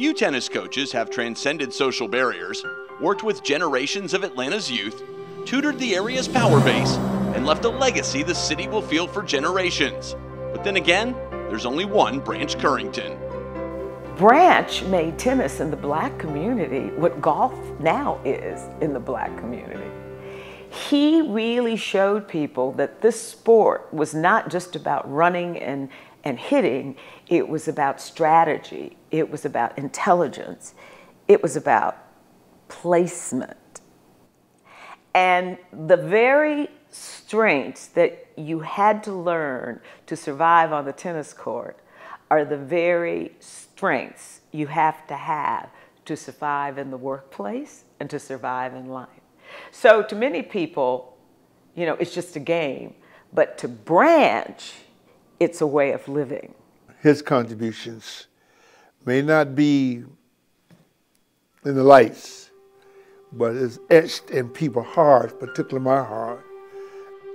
few tennis coaches have transcended social barriers, worked with generations of Atlanta's youth, tutored the area's power base, and left a legacy the city will feel for generations. But then again, there's only one Branch Currington. Branch made tennis in the black community what golf now is in the black community. He really showed people that this sport was not just about running and, and hitting, it was about strategy, it was about intelligence, it was about placement. And the very strengths that you had to learn to survive on the tennis court are the very strengths you have to have to survive in the workplace and to survive in life. So to many people, you know, it's just a game, but to Branch, it's a way of living. His contributions may not be in the lights, but it's etched in people's hearts, particularly my heart.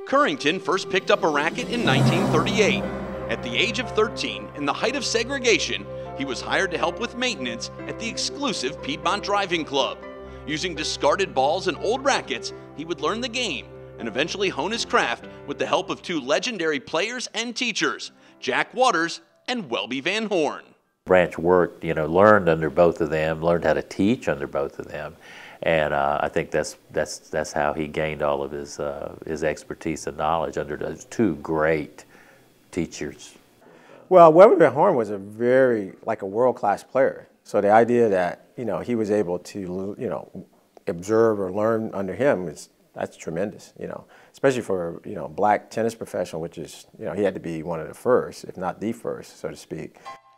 Currington first picked up a racket in 1938. At the age of 13, in the height of segregation, he was hired to help with maintenance at the exclusive Piedmont Driving Club. Using discarded balls and old rackets, he would learn the game and eventually hone his craft with the help of two legendary players and teachers, Jack Waters and Welby Van Horn. Branch worked, you know, learned under both of them, learned how to teach under both of them, and uh, I think that's that's that's how he gained all of his uh, his expertise and knowledge under those two great teachers. Well, Welby Van Horn was a very like a world class player. So the idea that you know he was able to you know observe or learn under him is that's tremendous. You know, especially for you know black tennis professional, which is you know he had to be one of the first, if not the first, so to speak.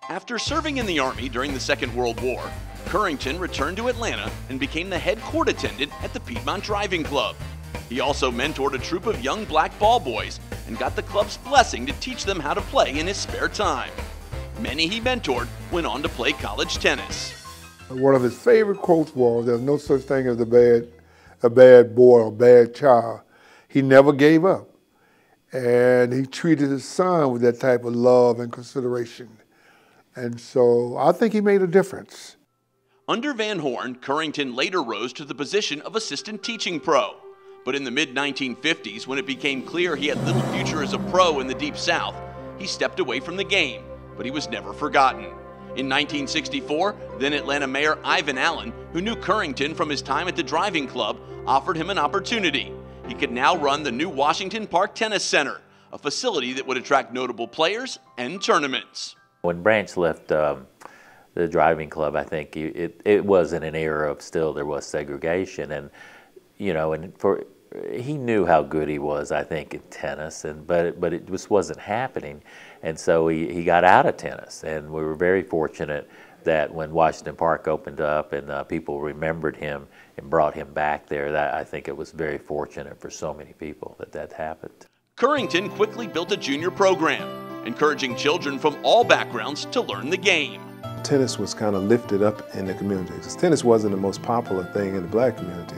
After serving in the Army during the Second World War, Currington returned to Atlanta and became the head court attendant at the Piedmont Driving Club. He also mentored a troop of young black ball boys and got the club's blessing to teach them how to play in his spare time. Many he mentored went on to play college tennis. One of his favorite quotes was, there's no such thing as a bad, a bad boy or a bad child. He never gave up. And he treated his son with that type of love and consideration. And so I think he made a difference. Under Van Horn, Currington later rose to the position of assistant teaching pro. But in the mid 1950s, when it became clear he had little future as a pro in the Deep South, he stepped away from the game, but he was never forgotten. In 1964, then Atlanta Mayor Ivan Allen, who knew Currington from his time at the driving club, offered him an opportunity. He could now run the new Washington Park Tennis Center, a facility that would attract notable players and tournaments. When Branch left um, the driving club, I think it, it was in an era of still there was segregation, and you know, and for he knew how good he was, I think, in tennis, and but but it just wasn't happening, and so he, he got out of tennis, and we were very fortunate that when Washington Park opened up and uh, people remembered him and brought him back there, that I think it was very fortunate for so many people that that happened. Currington quickly built a junior program encouraging children from all backgrounds to learn the game. Tennis was kind of lifted up in the community because tennis wasn't the most popular thing in the black community.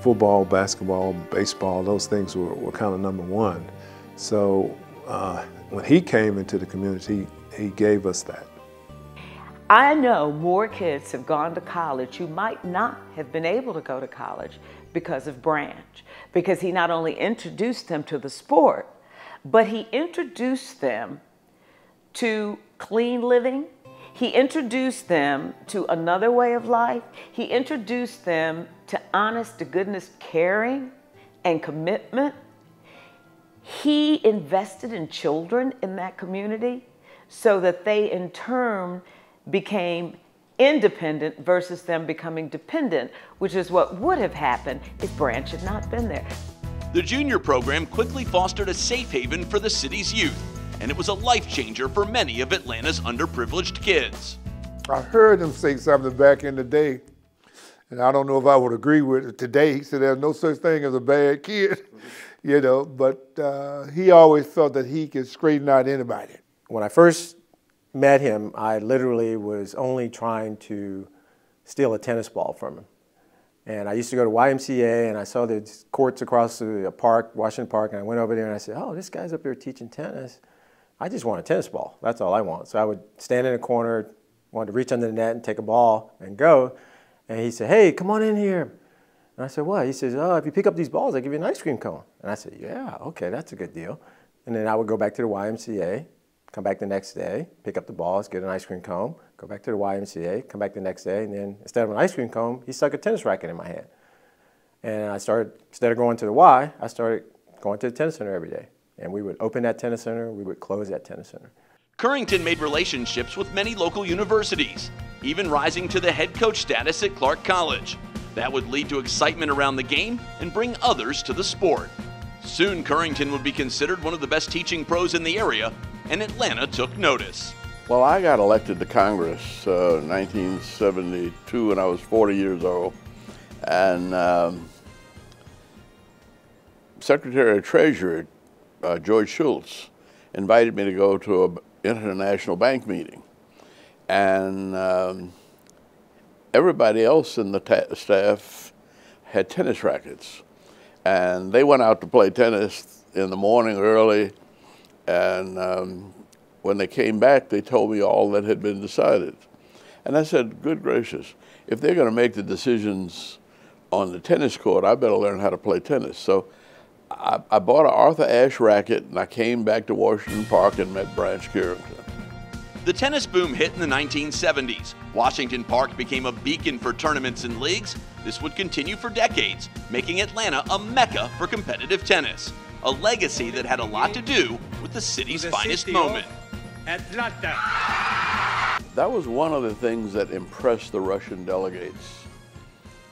Football, basketball, baseball, those things were, were kind of number one. So uh, when he came into the community, he gave us that. I know more kids have gone to college who might not have been able to go to college because of Branch, because he not only introduced them to the sport, but he introduced them to clean living. He introduced them to another way of life. He introduced them to honest to goodness caring and commitment. He invested in children in that community so that they in turn became independent versus them becoming dependent, which is what would have happened if Branch had not been there. The junior program quickly fostered a safe haven for the city's youth, and it was a life changer for many of Atlanta's underprivileged kids. I heard him say something back in the day, and I don't know if I would agree with it today. He said there's no such thing as a bad kid, you know, but uh, he always felt that he could straighten out anybody. When I first met him, I literally was only trying to steal a tennis ball from him. And I used to go to YMCA and I saw the courts across the park, Washington Park, and I went over there and I said, oh, this guy's up here teaching tennis. I just want a tennis ball. That's all I want. So I would stand in a corner, wanted to reach under the net and take a ball and go. And he said, hey, come on in here. And I said, what? He says, oh, if you pick up these balls, I'll give you an ice cream cone. And I said, yeah, okay, that's a good deal. And then I would go back to the YMCA, come back the next day, pick up the balls, get an ice cream cone, go back to the YMCA, come back the next day, and then instead of an ice cream cone, he stuck a tennis racket in my hand. And I started, instead of going to the Y, I started going to the tennis center every day. And we would open that tennis center, we would close that tennis center. Currington made relationships with many local universities, even rising to the head coach status at Clark College. That would lead to excitement around the game and bring others to the sport. Soon, Currington would be considered one of the best teaching pros in the area, and Atlanta took notice. Well, I got elected to Congress uh, 1972 when I was 40 years old. And um, Secretary of Treasury, uh, George Shultz invited me to go to an international bank meeting. And um, everybody else in the staff had tennis rackets. And they went out to play tennis in the morning early. And um, when they came back, they told me all that had been decided. And I said, good gracious, if they're going to make the decisions on the tennis court, I better learn how to play tennis. So I, I bought an Arthur Ashe racket and I came back to Washington Park and met Branch Currington. The tennis boom hit in the 1970s. Washington Park became a beacon for tournaments and leagues. This would continue for decades, making Atlanta a mecca for competitive tennis. A legacy that had a lot to do with the city's the finest city moment. Atlanta. That was one of the things that impressed the Russian delegates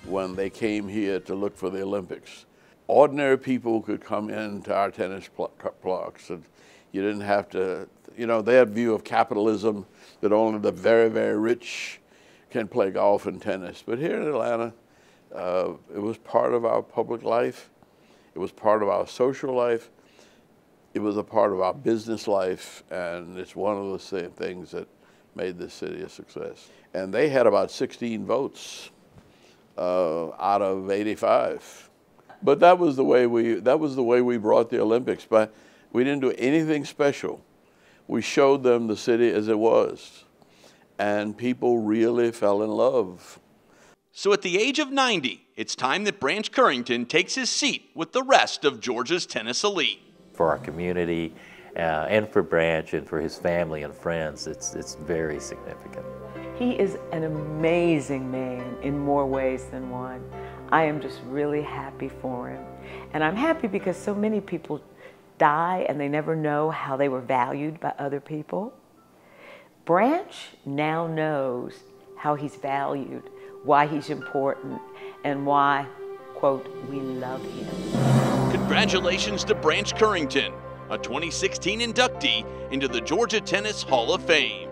when they came here to look for the Olympics. Ordinary people could come into our tennis blocks and you didn't have to you know, their view of capitalism that only the very, very rich can play golf and tennis. But here in Atlanta, uh, it was part of our public life. It was part of our social life. It was a part of our business life, and it's one of the same things that made this city a success. And they had about 16 votes uh, out of 85. But that was the way we that was the way we brought the Olympics. But we didn't do anything special we showed them the city as it was. And people really fell in love. So at the age of 90, it's time that Branch Currington takes his seat with the rest of Georgia's tennis elite. For our community uh, and for Branch and for his family and friends, it's, it's very significant. He is an amazing man in more ways than one. I am just really happy for him. And I'm happy because so many people die and they never know how they were valued by other people. Branch now knows how he's valued, why he's important, and why, quote, we love him. Congratulations to Branch Currington, a 2016 inductee into the Georgia Tennis Hall of Fame.